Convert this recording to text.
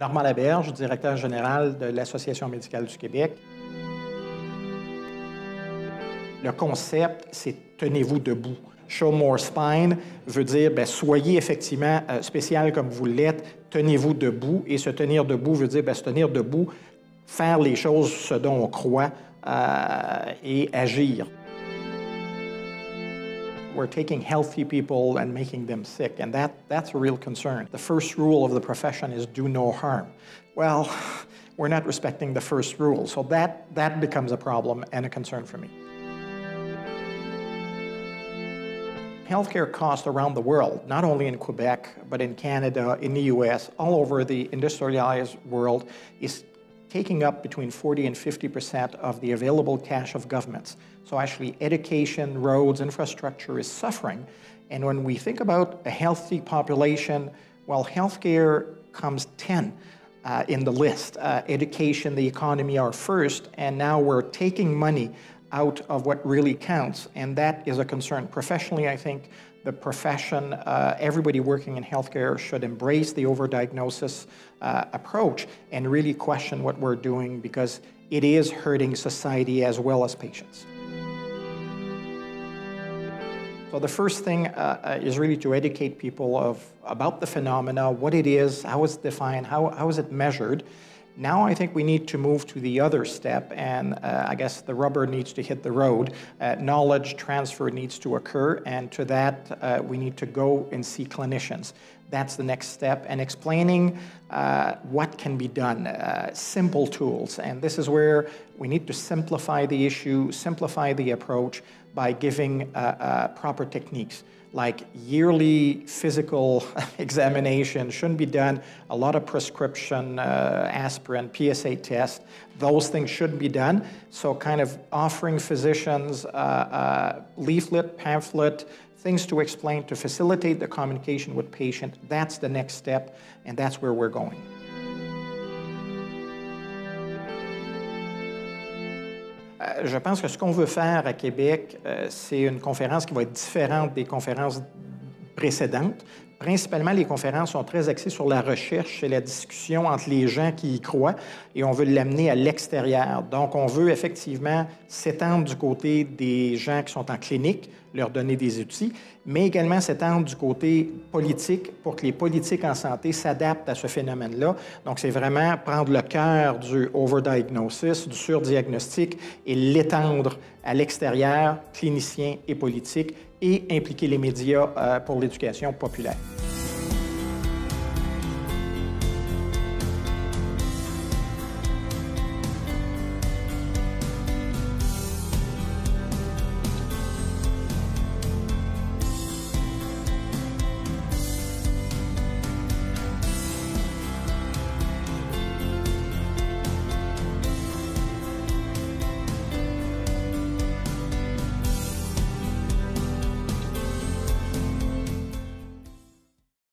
Normand Laberge, directeur général de l'Association médicale du Québec. Le concept, c'est tenez-vous debout. Show more spine veut dire ben, soyez effectivement euh, spécial comme vous l'êtes, tenez-vous debout. Et se tenir debout veut dire ben, se tenir debout, faire les choses ce dont on croit euh, et agir. We're taking healthy people and making them sick, and that, that's a real concern. The first rule of the profession is do no harm. Well, we're not respecting the first rule, so that, that becomes a problem and a concern for me. Healthcare costs around the world, not only in Quebec, but in Canada, in the US, all over the industrialized world, is taking up between 40 and 50% of the available cash of governments. So actually education, roads, infrastructure is suffering. And when we think about a healthy population, well, healthcare comes 10 uh, in the list. Uh, education, the economy are first, and now we're taking money out of what really counts, and that is a concern. Professionally, I think the profession, uh, everybody working in healthcare should embrace the overdiagnosis uh, approach and really question what we're doing because it is hurting society as well as patients. So the first thing uh, uh is really to educate people of, about the phenomena, what it is, how it's defined, how, how is it measured, now I think we need to move to the other step, and uh, I guess the rubber needs to hit the road. Uh, knowledge transfer needs to occur, and to that, uh, we need to go and see clinicians. That's the next step, and explaining uh, what can be done, uh, simple tools. And this is where we need to simplify the issue, simplify the approach by giving uh, proper techniques like yearly physical examination shouldn't be done. A lot of prescription, uh, aspirin, PSA test, those things shouldn't be done. So kind of offering physicians uh, uh, leaflet, pamphlet, things to explain to facilitate the communication with patient, that's the next step, and that's where we're going. Je pense que ce qu'on veut faire à Québec, euh, c'est une conférence qui va être différente des conférences précédentes. Principalement, les conférences sont très axées sur la recherche et la discussion entre les gens qui y croient et on veut l'amener à l'extérieur. Donc, on veut effectivement s'étendre du côté des gens qui sont en clinique, leur donner des outils, mais également s'étendre du côté politique pour que les politiques en santé s'adaptent à ce phénomène-là. Donc, c'est vraiment prendre le cœur du overdiagnosis, du surdiagnostic et l'étendre à l'extérieur, cliniciens et politiques, et impliquer les médias euh, pour l'éducation populaire.